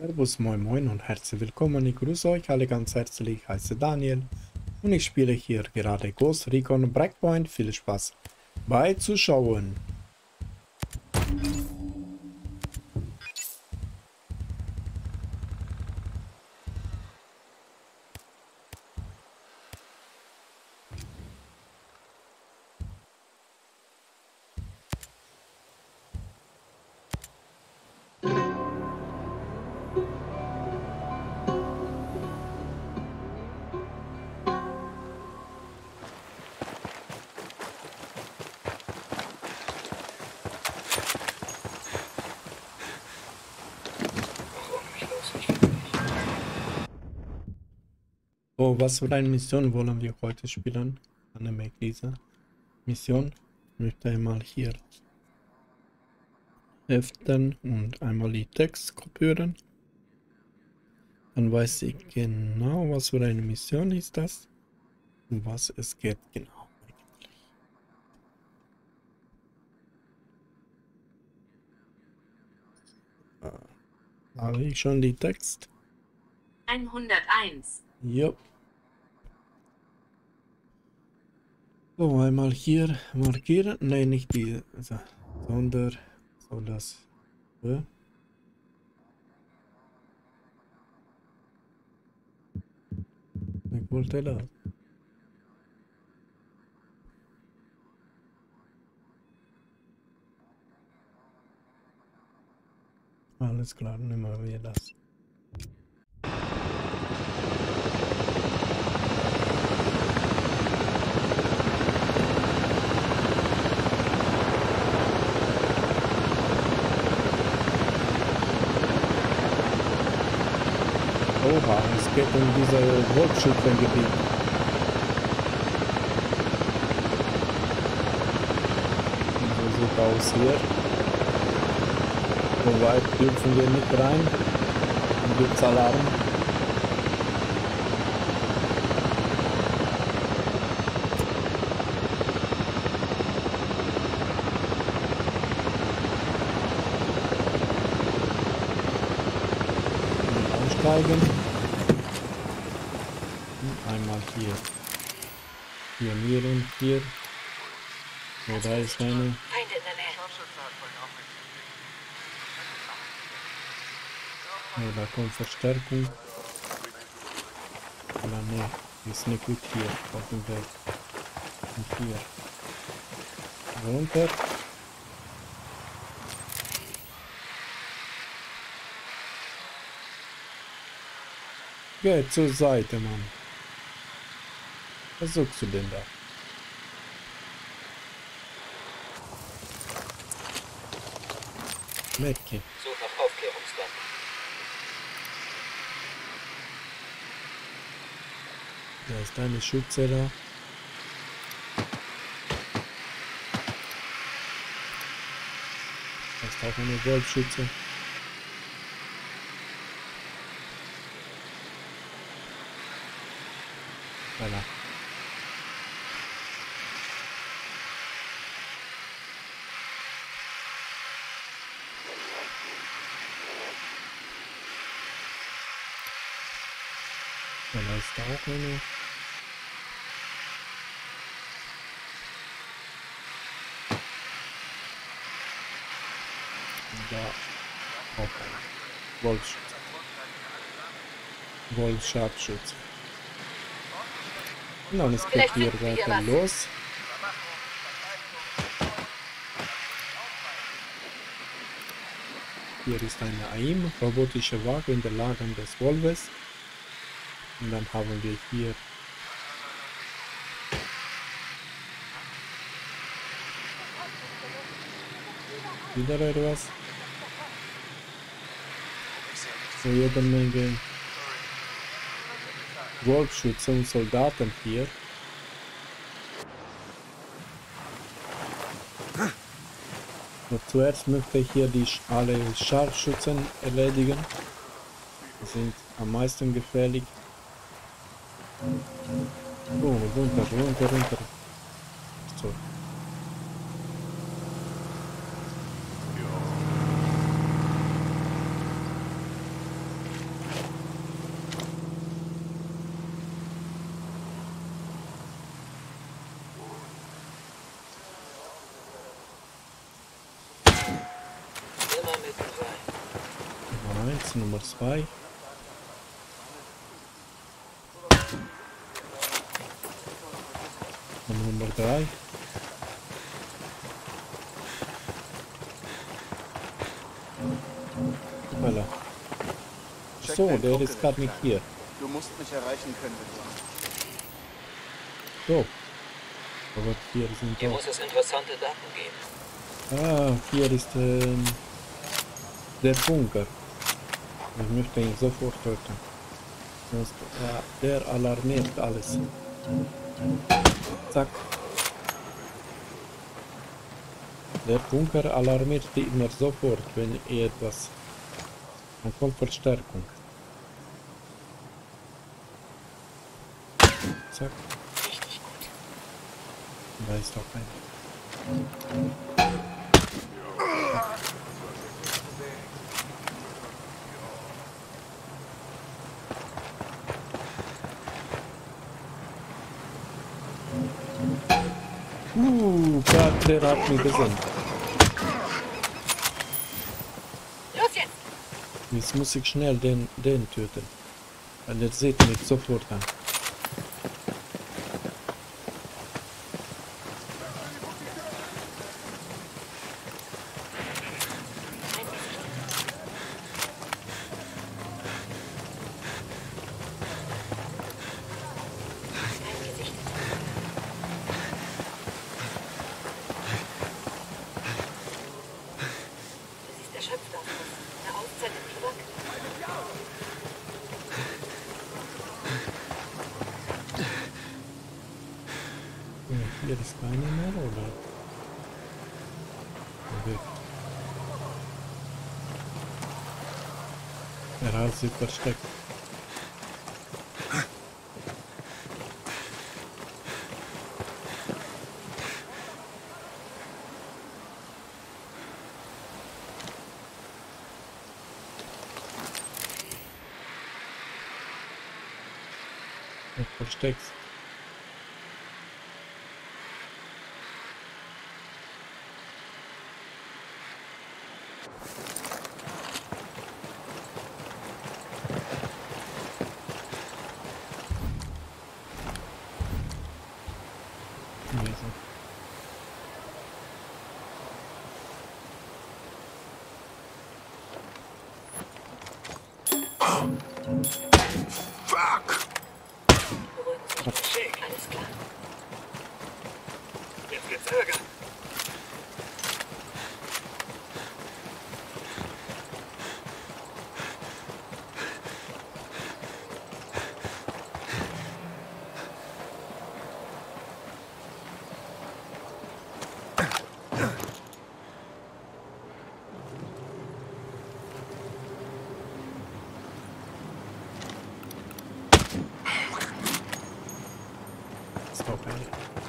Servus, moin moin und herzlich willkommen. Ich grüße euch alle ganz herzlich. Ich heiße Daniel und ich spiele hier gerade Ghost Recon Breakpoint. Viel Spaß bei Zuschauen. So, was für eine Mission wollen wir heute spielen? Eine diese Mission. Ich möchte einmal hier heften und einmal die Text kopieren. Dann weiß ich genau, was für eine Mission ist das. Um was es geht genau. Habe ich schon die Text? 101. Jupp. So, einmal hier markieren. Nein, nicht die, also, sondern so das. Ja. Ich wollte da. Alles klar, nehmen wir das. Oha, es geht um diese Wolfschützengebiet. So sieht aus hier. So weit dürfen wir nicht rein. Dann gibt's Alarm. Aussteigen. Und einmal hier. Pionieren hier. So, da ist eine. Oh, da kommt Verstärkung. Aber ne, ist nicht gut hier auf dem Weg. Und hier. Runter. Geh zur Seite, Mann. Was suchst du denn da? Medkit. Such nach Aufklärungsdaten. Da ist eine Schütze da. Da ist auch eine Wolfschütze. Voilà. Ja, da ist auch eine. Und Da auch Wolfschütze. Wolfscharpschütze. Und es geht hier weiter los. Hier ist eine AIM, robotische Waffe in der Lage des Wolves. Und dann haben wir hier wieder etwas. So jede Menge Wolfschütze und Soldaten hier. Und zuerst möchte ich hier die alle Scharfschützen erledigen. Die sind am meisten gefährlich. Oh, runter, runter, runter. Nummer 1, Nummer 2. Und Nummer 3. Voilà. So, der ist gerade nicht hier. Du musst mich erreichen können, wenn So. Aber hier sind Hier muss es interessante Daten geben. Ah, hier ist ähm, der Bunker. Ich möchte ihn sofort töten. Sonst, ja, der alarmiert alles. Zack. Der Bunker alarmiert die immer sofort, wenn ihr etwas. Dann kommt Verstärkung. Zack. Da ist auch einer. Der mich gesehen. Los jetzt! Jetzt muss ich schnell den, den töten. Weil er sieht mich sofort an. Siehst erschöpft aus. Eine Auszeit im Biwak? Ja, hier ist keiner mehr, oder? Okay. Er hat sich versteckt. Er versteckt sich.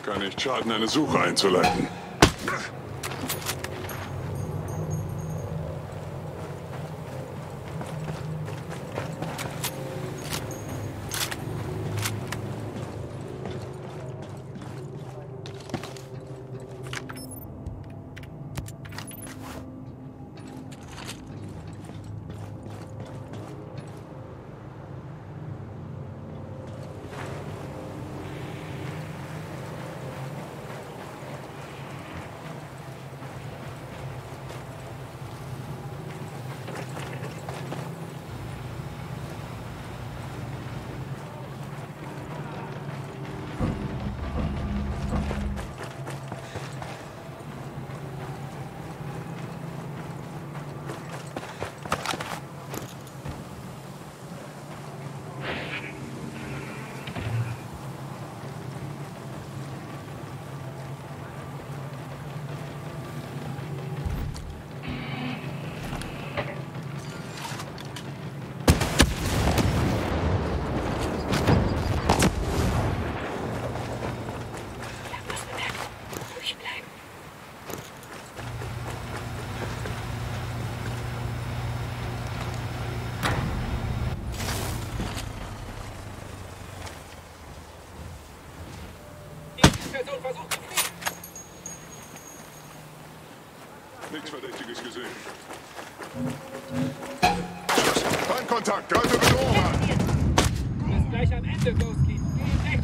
Kann nicht schaden, eine Suche einzuleiten. Feindkontakt, greife Bedrohung an. Du bist gleich am Ende, Ghost-Kid. Geh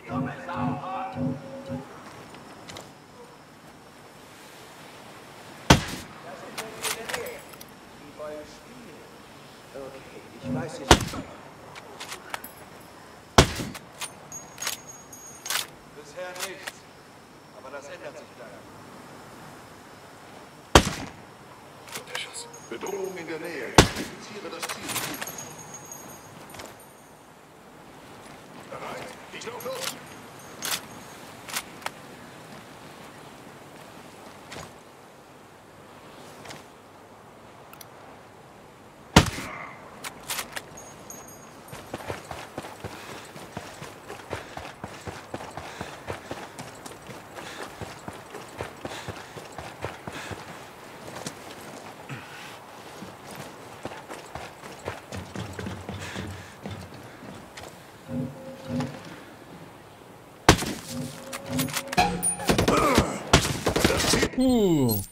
in Фу.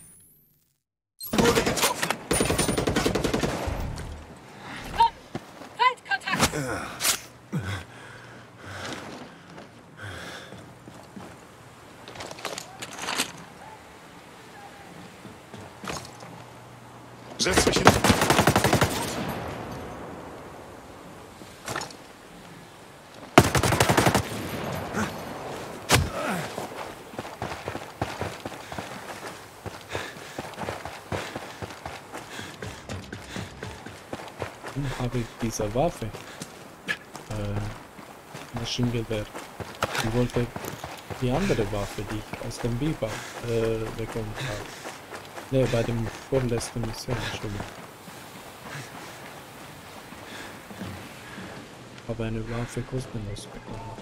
Setz mich hin. Habe ich diese Waffe. Äh, Maschinengewehr. Ich wollte die andere Waffe, die ich aus dem Biber äh, bekommen habe. Ne, bei dem vorletzten Mission, Entschuldigung. Aber eine Waffe kostenlos bekommen.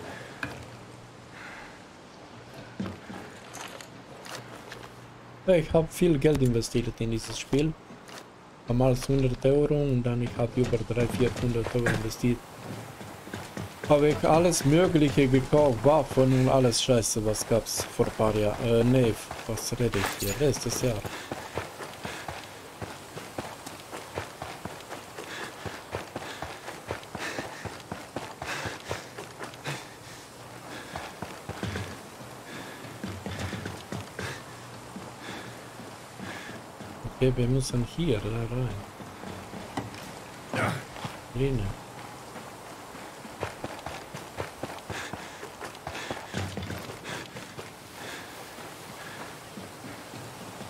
Ich habe viel Geld investiert in dieses Spiel. Damals 100 Euro und dann ich habe über 300, 400 Euro investiert. Habe ich alles Mögliche gekauft, Waffen und alles Scheiße, was gab's vor ein paar Jahren. Äh, nee, was rede ich hier? Letztes Jahr. Okay, wir müssen hier da rein. Linie.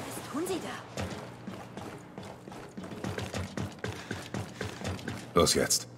Was tun Sie da? Los jetzt.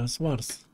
Und das war's.